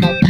Bye.